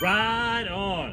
Right on.